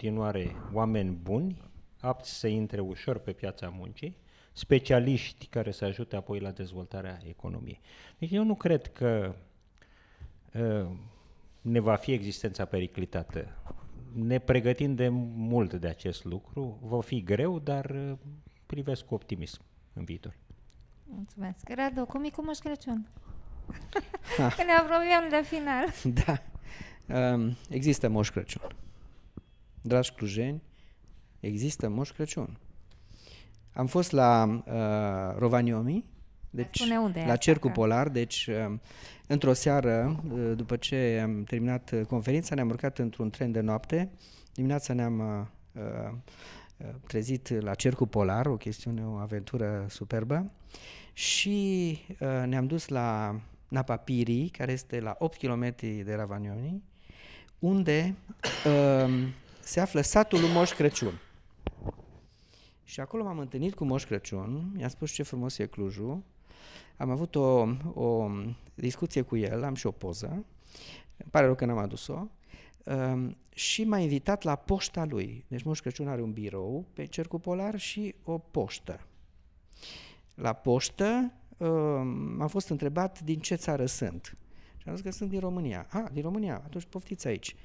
continuare oameni buni, apți să intre ușor pe piața muncii, specialiști care să ajute apoi la dezvoltarea economiei. Deci eu nu cred că uh, ne va fi existența periclitată. Ne pregătim de mult de acest lucru, va fi greu, dar uh, privesc cu optimism în viitor. Mulțumesc. Radu, cum e cu Moș Crăciun? Că ne apropiem de final. Da. Um, există Moș Crăciun. Dragi clujeni, există Moș Crăciun. Am fost la uh, Rovaniemi, deci unde la Cercul Polar, deci uh, într-o seară, uh, după ce am terminat uh, conferința, ne-am urcat într-un tren de noapte. Dimineața ne-am uh, uh, trezit la Cercul Polar, o chestiune, o aventură superbă și uh, ne-am dus la Napa Piri, care este la 8 km de Ravanioni, unde uh, se află satul lui Moș Crăciun. Și acolo m-am întâlnit cu Moș Crăciun, mi-a spus ce frumos e Clujul, am avut o, o discuție cu el, am și o poză, îmi pare rău că n-am adus-o, um, și m-a invitat la poșta lui. Deci Moș Crăciun are un birou pe Cercul Polar și o poștă. La poștă um, am fost întrebat din ce țară sunt. Și am zis că sunt din România. Ah, din România, atunci poftiți aici.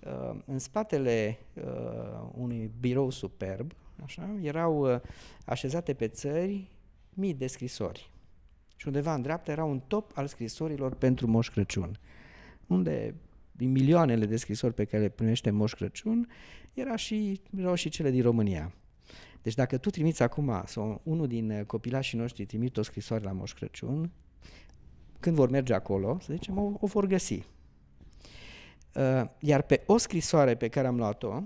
Uh, în spatele uh, unui birou superb, așa, erau uh, așezate pe țări mii de scrisori. Și undeva în dreapta era un top al scrisorilor pentru Moș Crăciun, unde din milioanele de scrisori pe care le primește Moș Crăciun, era și, erau și cele din România. Deci dacă tu trimiți acum, sau unul din copilașii noștri trimit o scrisoare la Moș Crăciun, când vor merge acolo, să zicem, o, o vor găsi. Uh, iar pe o scrisoare pe care am luat-o,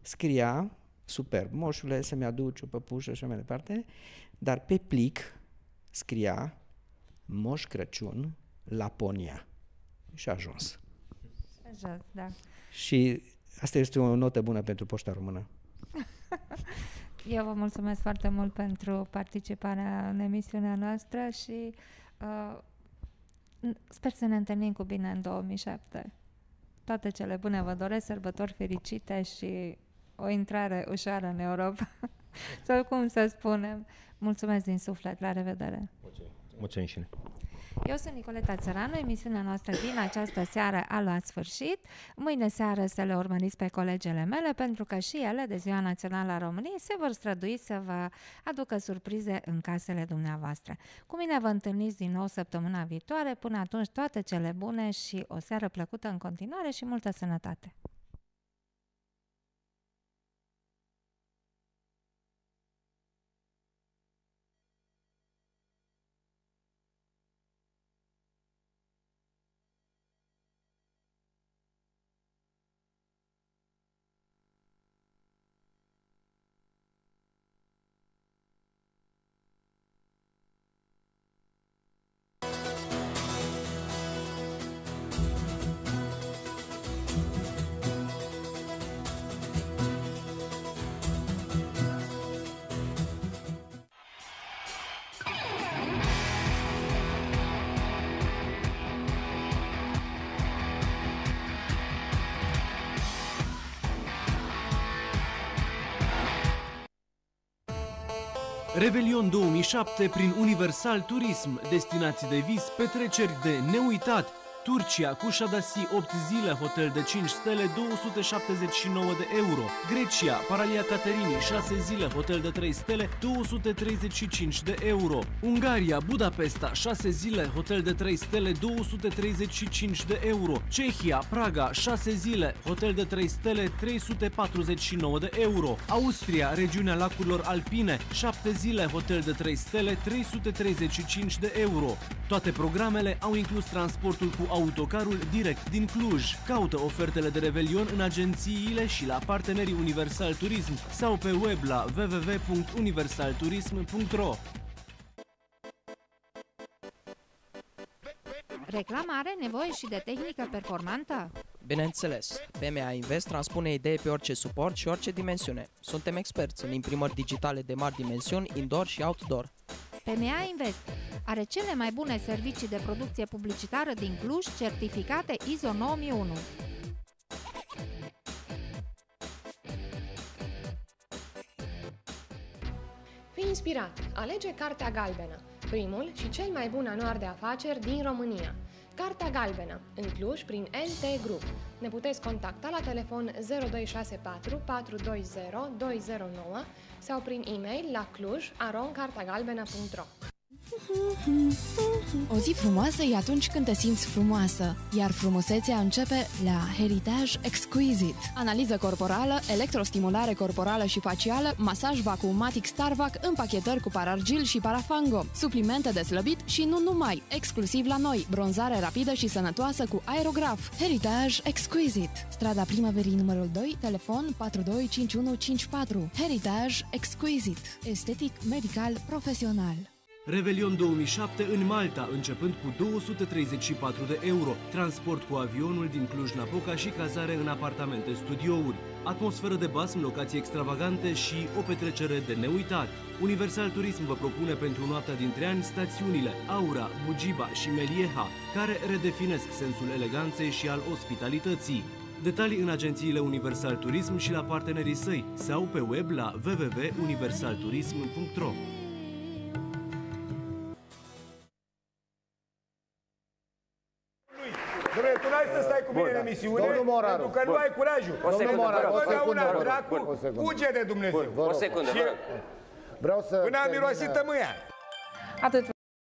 scria, superb, moșule, să-mi aduci o păpușă și mai departe, dar pe plic scria Moș Crăciun, Laponia. Și a ajuns. Așa, da. Și asta este o notă bună pentru poșta română. Eu vă mulțumesc foarte mult pentru participarea în emisiunea noastră și uh, sper să ne întâlnim cu bine în 2007. Toate cele bune vă doresc, sărbători fericite și o intrare ușoară în Europa. Sau cum să spunem. Mulțumesc din suflet, la revedere! Mulțumesc, Mulțumesc și eu sunt Nicoleta Țăranu, emisiunea noastră din această seară a luat sfârșit. Mâine seară să le urmăriți pe colegele mele, pentru că și ele, de Ziua Națională a României, se vor strădui să vă aducă surprize în casele dumneavoastră. Cu mine vă întâlniți din nou săptămâna viitoare. Până atunci, toate cele bune și o seară plăcută în continuare și multă sănătate! Revelion 2007 prin Universal Turism, destinații de vis, petreceri de neuitat, Turcia cu Shadasi 8 zile, hotel de 5 stele, 279 de euro. Grecia, Paralia Caterini 6 zile, hotel de 3 stele, 235 de euro. Ungaria, Budapesta 6 zile, hotel de 3 stele, 235 de euro. Cehia, Praga 6 zile, hotel de 3 stele, 349 de euro. Austria, regiunea lacurilor alpine 7 zile, hotel de 3 stele, 335 de euro. Toate programele au inclus transportul cu autocarul direct din Cluj. Caută ofertele de Revelion în agențiile și la partenerii Universal Turism sau pe web la www.universalturism.ro Reclama are nevoie și de tehnică performantă? Bineînțeles, PMA Invest transpune idei pe orice suport și orice dimensiune. Suntem experți în imprimări digitale de mari dimensiuni, indoor și outdoor. PMA Invest are cele mai bune servicii de producție publicitară din Cluj, certificate ISO 9001. Fii inspirat! Alege Cartea Galbenă, primul și cel mai bun anuar de afaceri din România – Cartea Galbenă, în Cluj, prin LT Group. Ne puteți contacta la telefon 0264 420 209 sau prin e-mail la cluj.aroncartagalbenă.ro O zi frumoasă e atunci când te simți frumoasă, iar frumusețea începe la Heritage Exquisite. Analiză corporală, electrostimulare corporală și facială, masaj vacuumatic Starvac, împachetări cu parargil și parafango, suplimente de slăbit și nu numai, exclusiv la noi, bronzare rapidă și sănătoasă cu aerograf. Heritage Exquisite. Strada Primăverii numărul 2, telefon 425154. Heritage Exquisite. Estetic medical profesional. Revelion 2007 în Malta, începând cu 234 de euro, transport cu avionul din Cluj-Napoca și cazare în apartamente studiouri, atmosferă de basm, locații extravagante și o petrecere de neuitat. Universal Turism vă propune pentru noaptea dintre ani stațiunile Aura, Bugiba și Melieha, care redefinesc sensul eleganței și al ospitalității. Detalii în agențiile Universal Turism și la partenerii săi sau pe web la www.universalturism.ro. Dom'le, tu n-ai să stai cu mine în emisiune, Domnul Moraru, pentru că nu bun. ai curajul. O secundă, Moraru, vă rog, o totdeauna secundă, vă rog, dracu, o secundă. fuge de Dumnezeu. Vă rog. O secundă, Și vă rog. Vreau să până am termin, mirosit tămâia. Atât